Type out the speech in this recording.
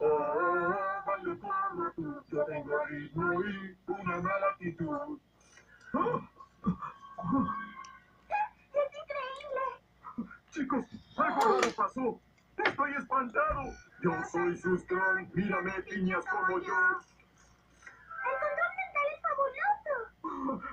Oh, bailo como tú, yo tengo ritmo y una mala actitud. ¡Es increíble! Chicos, algo raro pasó. Estoy espantado. Yo soy su mírame piñas como yo.